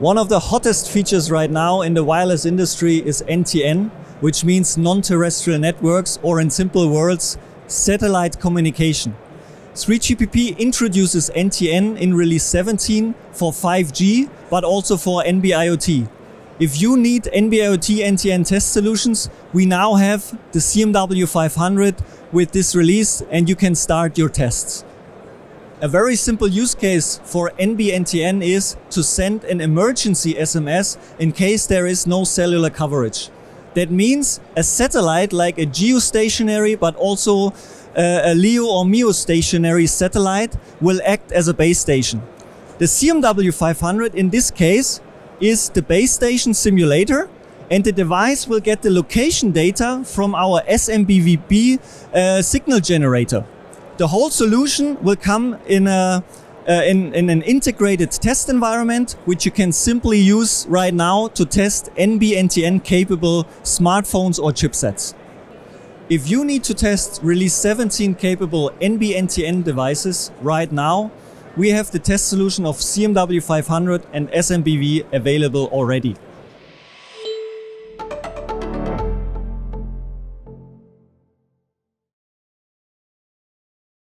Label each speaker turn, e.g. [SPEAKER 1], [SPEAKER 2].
[SPEAKER 1] One of the hottest features right now in the wireless industry is NTN, which means non-terrestrial networks, or in simple words, satellite communication. 3GPP introduces NTN in release 17 for 5G, but also for NB-IoT. If you need NB-IoT NTN test solutions, we now have the CMW 500 with this release and you can start your tests. A very simple use case for NB-NTN is to send an emergency SMS in case there is no cellular coverage. That means a satellite like a geostationary but also uh, a LEO or MEO stationary satellite will act as a base station. The CMW 500 in this case is the base station simulator and the device will get the location data from our SMBVB uh, signal generator the whole solution will come in a uh, in, in an integrated test environment, which you can simply use right now to test NB-NTN capable smartphones or chipsets. If you need to test release 17 capable NB-NTN devices right now, we have the test solution of CMW 500 and SMBV available already.